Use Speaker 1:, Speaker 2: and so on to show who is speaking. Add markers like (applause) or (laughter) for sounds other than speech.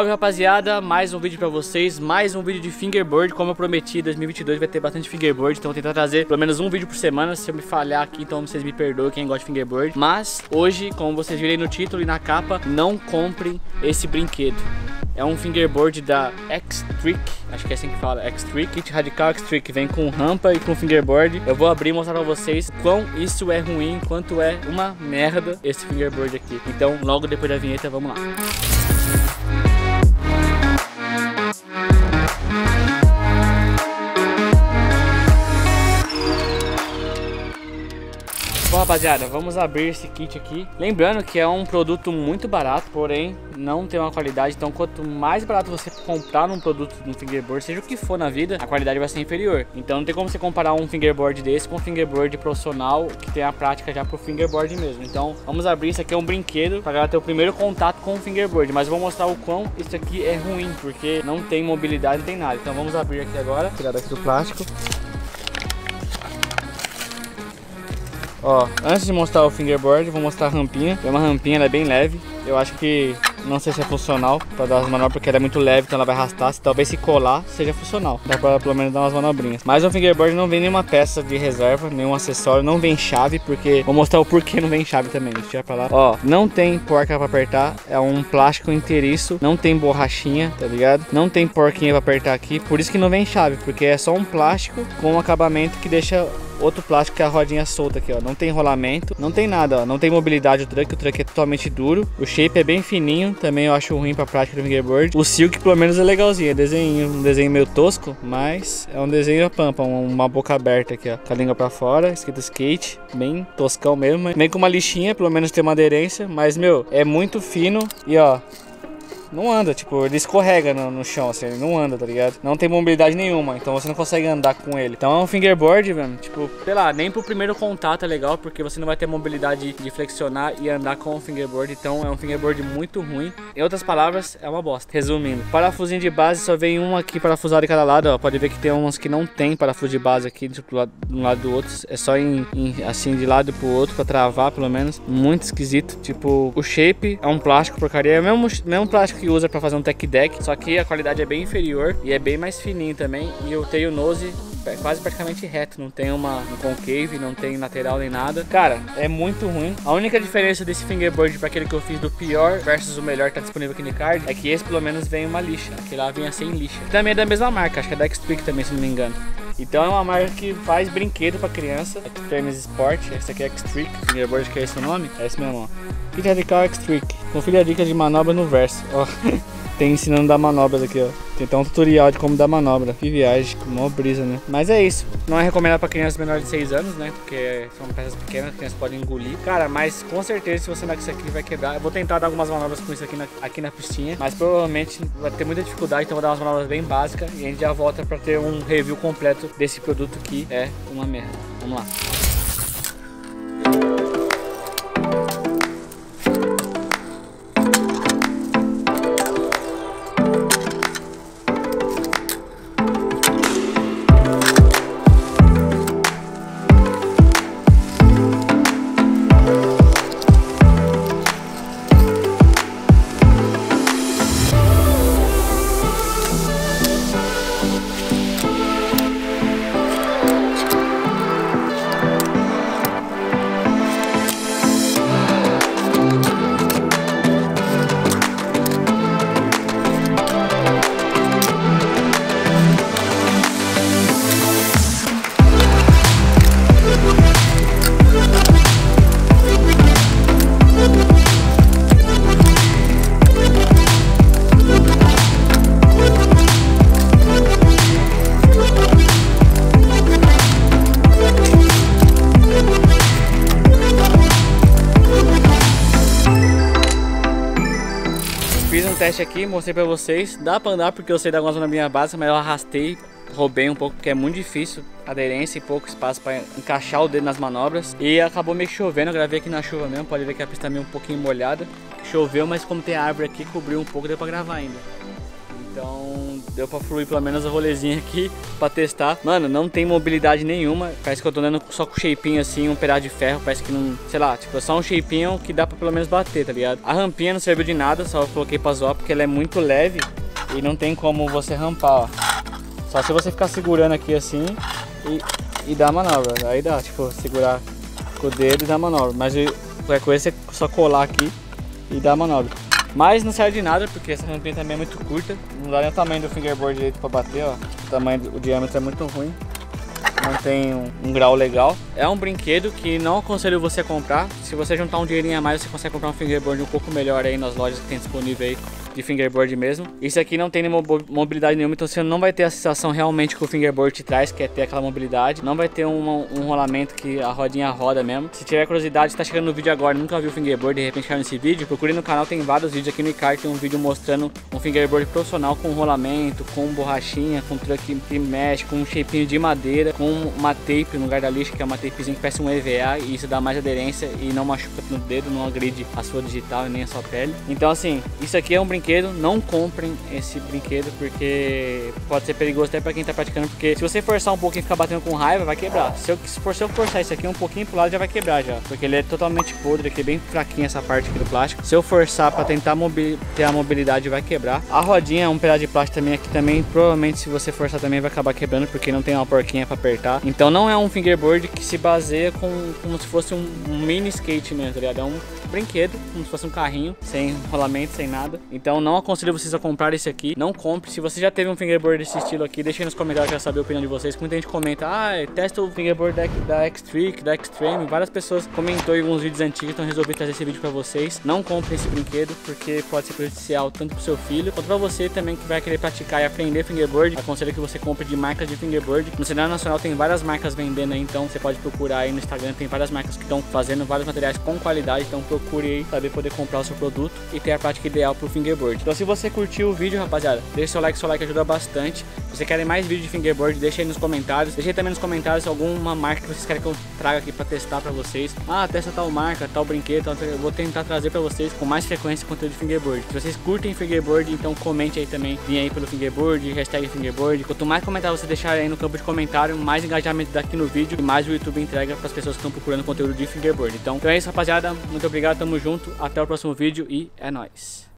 Speaker 1: Salve rapaziada, mais um vídeo pra vocês, mais um vídeo de fingerboard Como eu prometi, 2022 vai ter bastante fingerboard Então vou tentar trazer pelo menos um vídeo por semana Se eu me falhar aqui, então vocês me perdoem quem gosta de fingerboard Mas hoje, como vocês viram no título e na capa Não comprem esse brinquedo é um fingerboard da X-Trick, acho que é assim que fala, X-Trick, Kit Radical X-Trick, vem com rampa e com fingerboard. Eu vou abrir e mostrar pra vocês quão isso é ruim, quanto é uma merda esse fingerboard aqui. Então, logo depois da vinheta, vamos lá. Rapaziada, vamos abrir esse kit aqui. Lembrando que é um produto muito barato, porém não tem uma qualidade. Então, quanto mais barato você comprar um produto no fingerboard, seja o que for na vida, a qualidade vai ser inferior. Então, não tem como você comparar um fingerboard desse com um fingerboard profissional que tem a prática já pro fingerboard mesmo. Então, vamos abrir. Isso aqui é um brinquedo para galera ter o primeiro contato com o fingerboard. Mas eu vou mostrar o quão isso aqui é ruim, porque não tem mobilidade, não tem nada. Então, vamos abrir aqui agora. Tirar daqui do plástico. Ó, antes de mostrar o fingerboard, vou mostrar a rampinha. É uma rampinha, ela é bem leve. Eu acho que não sei se é funcional para dar as manobras, porque ela é muito leve, então ela vai arrastar. Se talvez se colar, seja funcional. Dá para pelo menos dar umas manobrinhas. Mas o fingerboard não vem nenhuma peça de reserva, nenhum acessório, não vem chave, porque vou mostrar o porquê não vem chave também. Deixa eu pra lá. Ó, não tem porca para apertar, é um plástico inteiriço, não tem borrachinha, tá ligado? Não tem porquinha para apertar aqui, por isso que não vem chave, porque é só um plástico com um acabamento que deixa outro plástico que é a rodinha solta aqui, ó. Não tem enrolamento, não tem nada, ó. Não tem mobilidade o truck, o truck é totalmente duro. O shape é bem fininho, também eu acho ruim pra prática do fingerboard. O silk pelo menos é legalzinho, é desenho, um desenho meio tosco, mas é um desenho a pampa, uma boca aberta aqui, ó. Com a língua pra fora, escrito skate, bem toscão mesmo. Vem com uma lixinha, pelo menos tem uma aderência, mas, meu, é muito fino e, ó, não anda, tipo, ele escorrega no, no, chão, assim, ele não anda, tá ligado? Não tem mobilidade nenhuma, então você não consegue andar com ele. Então é um fingerboard, velho, tipo, sei lá, nem pro primeiro contato é legal, porque você não vai ter mobilidade de flexionar e andar com o fingerboard, então é um fingerboard muito ruim. Em outras palavras, é uma bosta. Resumindo, parafusinho de base só vem um aqui parafusado de cada lado, ó, pode ver que tem uns que não tem parafuso de base aqui, tipo, do lado, de um lado do outro, é só em, em, assim, de lado pro outro, pra travar, pelo menos. Muito esquisito, tipo, o shape é um plástico porcaria, é o mesmo, mesmo plástico que usa para fazer um tech deck, só que a qualidade é bem inferior e é bem mais fininho também. E o tail nose quase praticamente reto, não tem uma um concave, não tem lateral nem nada. Cara, é muito ruim. A única diferença desse fingerboard para aquele que eu fiz do pior versus o melhor que tá disponível aqui no card é que esse pelo menos vem uma lixa, aquele lá vinha sem lixa. Também é da mesma marca, acho que é da X-Trick também, se não me engano. Então é uma marca que faz brinquedo para criança, Extremes Sport, esse aqui é X-Trick, fingerboard que é esse o nome, é esse mesmo, ó. Kit Radical X-Trick. Confira a dica de manobra no verso. Ó, (laughs) tem ensinando dar manobras aqui, ó. Tem até um tutorial de como dar manobra. Que viagem, mó brisa, né? Mas é isso. Não é recomendado para crianças menores de 6 anos, né? Porque são peças pequenas, as crianças podem engolir. Cara, mas com certeza se você andar com isso aqui vai quebrar. Eu vou tentar dar algumas manobras com isso aqui na, aqui na pistinha. Mas provavelmente vai ter muita dificuldade, então vou dar umas manobras bem básicas. E a gente já volta para ter um review completo desse produto que é uma merda. Vamos lá. Teste aqui, mostrei pra vocês. Dá pra andar porque eu sei dar algumas manobrinhas básicas, mas eu arrastei, roubei um pouco porque é muito difícil. Aderência e pouco espaço pra encaixar o dedo nas manobras. E acabou meio chovendo, eu gravei aqui na chuva mesmo. Pode ver que a pista tá meio um pouquinho molhada. Choveu, mas como tem árvore aqui, cobriu um pouco, deu pra gravar ainda. Então deu pra fluir pelo menos a rolezinha aqui pra testar. Mano, não tem mobilidade nenhuma. Parece que eu tô andando só com shapinho assim, um pedaço de ferro. Parece que não, sei lá, tipo, é só um shapinho que dá pra pelo menos bater, tá ligado? A rampinha não serviu de nada, só coloquei pra zoar porque ela é muito leve e não tem como você rampar, ó. Só se você ficar segurando aqui assim e, e dar manobra. Aí dá, tipo, segurar com o dedo e dar manobra. Mas qualquer coisa você só colar aqui e dar manobra. Mas não serve de nada, porque essa rampinha também é muito curta. Não dá nem o tamanho do fingerboard direito pra bater, ó. O tamanho, o diâmetro é muito ruim. Não tem um, um, grau legal. É um brinquedo que não aconselho você a comprar. Se você juntar um dinheirinho a mais, você consegue comprar um fingerboard um pouco melhor aí nas lojas que tem disponível aí de fingerboard mesmo. Isso aqui não tem mobilidade nenhuma, então você não vai ter a sensação realmente que o fingerboard te traz, que é ter aquela mobilidade. Não vai ter um, um rolamento que a rodinha roda mesmo. Se tiver curiosidade, está chegando no vídeo agora, nunca viu o fingerboard, de repente caiu nesse vídeo, procure no canal, tem vários vídeos aqui no iCard, tem um vídeo mostrando um fingerboard profissional com rolamento, com borrachinha, com truque que mexe, com um shapinho de madeira, com uma tape no lugar da lixa, que é uma tapezinha que parece um EVA, e isso dá mais aderência e não machuca no dedo, não agride a sua digital e nem a sua pele. Então assim, isso aqui é um brinquedo brinquedo, não comprem esse brinquedo porque pode ser perigoso até para quem tá praticando, porque se você forçar um pouquinho e ficar batendo com raiva, vai quebrar. Se eu, se for, se eu forçar isso aqui um pouquinho pro lado, já vai quebrar já, porque ele é totalmente podre, aqui é bem fraquinho essa parte aqui do plástico. Se eu forçar para tentar ter a mobilidade, vai quebrar. A rodinha é um pedaço de plástico também aqui também, provavelmente se você forçar também vai acabar quebrando, porque não tem uma porquinha para apertar. Então não é um fingerboard que se baseia com, como se fosse um, um mini skate mesmo, tá ligado? É um brinquedo, como se fosse um carrinho, sem rolamento, sem nada. Então não aconselho vocês a comprar esse aqui. Não compre. Se você já teve um fingerboard desse estilo aqui, deixem nos comentários para saber a opinião de vocês. Muita gente comenta, ah, testa o fingerboard da, da X-Trick, da Extreme. Várias pessoas comentou em alguns vídeos antigos, então resolvi trazer esse vídeo para vocês. Não comprem esse brinquedo, porque pode ser prejudicial tanto pro seu filho, quanto para você também que vai querer praticar e aprender fingerboard. Aconselho que você compre de marcas de fingerboard. No cenário nacional tem várias marcas vendendo aí, então você pode procurar aí no Instagram, tem várias marcas que estão fazendo vários materiais com qualidade, então procure aí saber poder comprar o seu produto e ter a prática ideal para o fingerboard. Então se você curtiu o vídeo, rapaziada, deixa seu like, seu like ajuda bastante. Se você querem mais vídeos de fingerboard, deixa aí nos comentários. Deixa aí também nos comentários alguma marca que vocês querem que eu traga aqui para testar para vocês. Ah, testa tal marca, tal brinquedo, tal... eu vou tentar trazer para vocês com mais frequência conteúdo de fingerboard. Se vocês curtem fingerboard, então comente aí também, vem aí pelo fingerboard, hashtag fingerboard. Quanto mais comentários você deixar aí no campo de comentário, mais engajamento daqui no vídeo e mais o YouTube entrega para as pessoas que estão procurando conteúdo de fingerboard. Então, então é isso, rapaziada. Muito obrigado, tamo junto, até o próximo vídeo e é nóis.